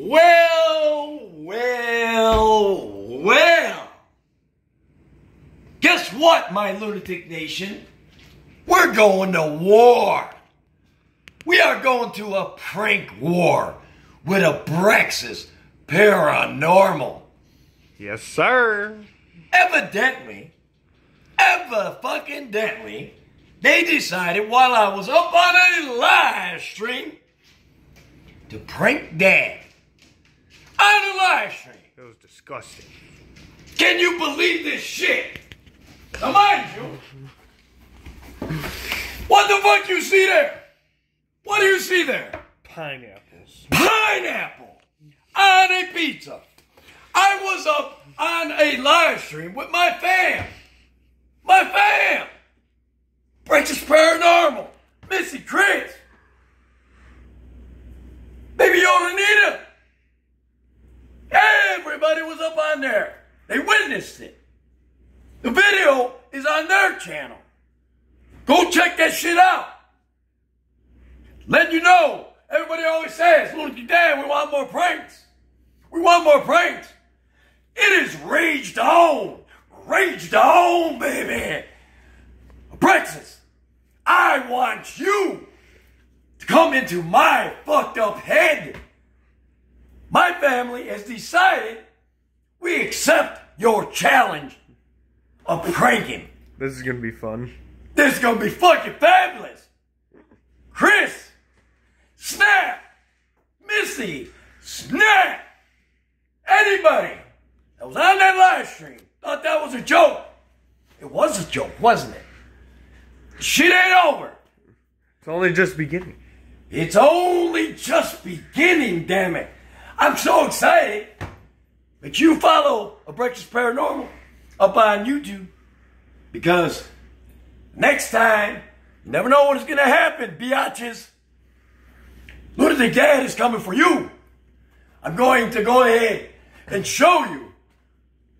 Well, well, well. Guess what, my lunatic nation? We're going to war. We are going to a prank war with Abraxas paranormal. Yes, sir. Evidently, ever fucking dently, they decided while I was up on a live stream to prank Dad live stream. It was disgusting. Can you believe this shit? Now, mind you, what the fuck you see there? What do you see there? Pineapples. Pineapple on a pizza. I was up on a live stream with my fam. My fam. Abraxas Paranormal. Missy Chris. Baby Yoda Nita. Everybody was up there. They witnessed it. The video is on their channel. Go check that shit out. Let you know. Everybody always says, Lunatic Dad, we want more pranks. We want more pranks. It is raged on. Raged on, baby. Abraxas. I want you to come into my fucked up head. My family has decided we accept your challenge of pranking. This is gonna be fun. This is gonna be fucking fabulous. Chris, snap, Missy, snap. Anybody that was on that live stream thought that was a joke. It was a joke, wasn't it? Shit ain't over. It's only just beginning. It's only just beginning, damn it. I'm so excited. But you follow Abraxas Paranormal up on YouTube because next time, you never know what is going to happen, biatches. Lunatic Dad is coming for you. I'm going to go ahead and show you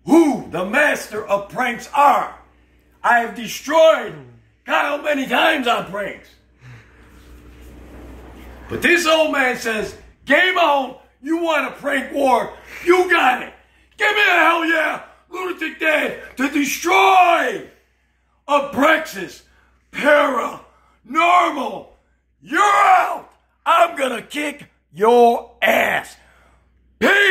who the master of pranks are. I have destroyed Kyle many times on pranks. But this old man says, game on, you want a prank war, you got it. Give me a hell yeah, lunatic dad, to destroy Abraxas paranormal. You're out. I'm gonna kick your ass. Peace.